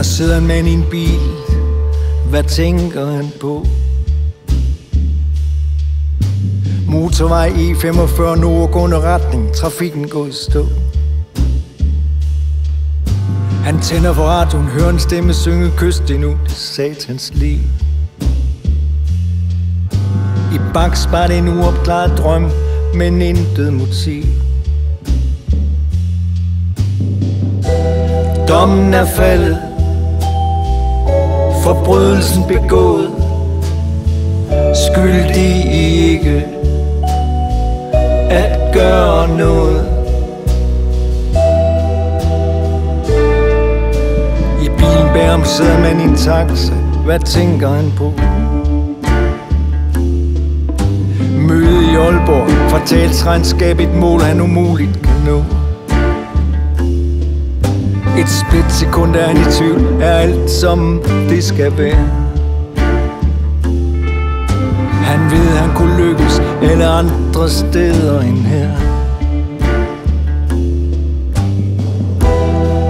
Der sidder en mand i en bil. Hvad tænker han på? Motorvej E45 nordgående retning. Trafikken går i stå. Han tænder for radioen Hører en stemme synge kyst endnu Det satans liv. I bakspejl en uopklaret drøm Men intet motiv Dommen er faldet. Forbrydelsen begået. Skyldig i ikke At gøre noget. I bilen bag om sidder man i en taxa. Hvad tænker han på? Møde i Aalborg. Kvartalsregnskab et mål han umuligt kan nå et splitsekund er han i tvivl. Er alt som det skal være? Han ved han kunne lykkes Eller andre steder end her.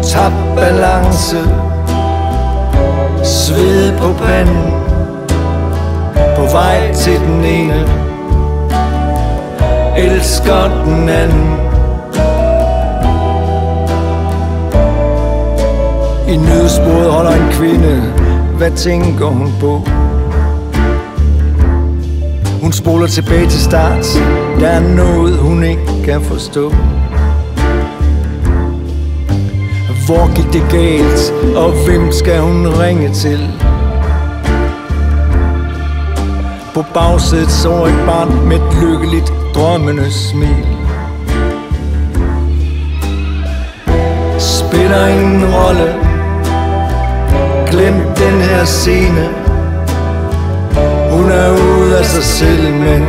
Tab balance. Sved på panden. På vej til den ene. Elsker den anden. I nødsporet holder en kvinde Hvad tænker hun på? Hun spoler tilbage til start Der er noget hun ikke kan forstå Hvor gik det galt Og hvem skal hun ringe til? På bagsædet så et barn med et lykkeligt drømmende smil Spiller ingen rolle glem den her scene. Hun er ude af sig selv, men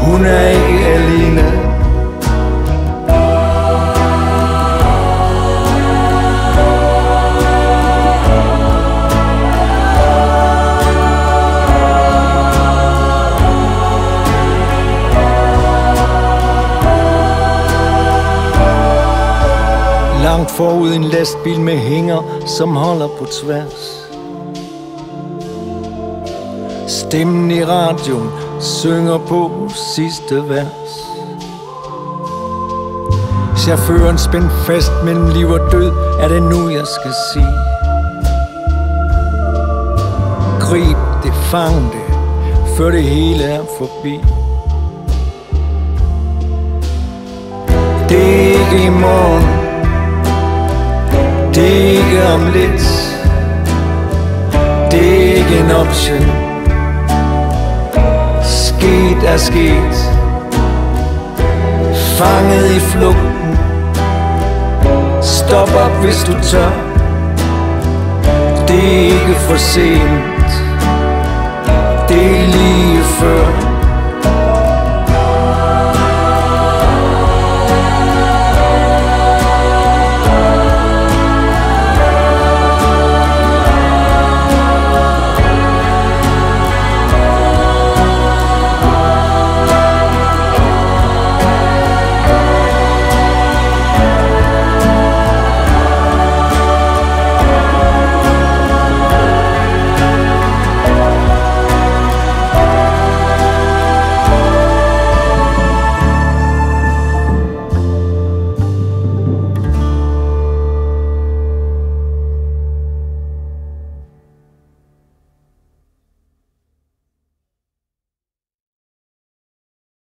hun er ikke alene. Forud en lastbil med hænger, som holder på tværs. Stemmen i radioen synger på sidste vers. Chaufføren spændt fast mellem liv og død Er det nu jeg skal sige. Grib det, fang det Før det hele er forbi. Det er ikke i morgen om lidt. Det er ikke en option. Sket er sket. Fanget i flugten. Stop op hvis du tør. Det er ikke for sent.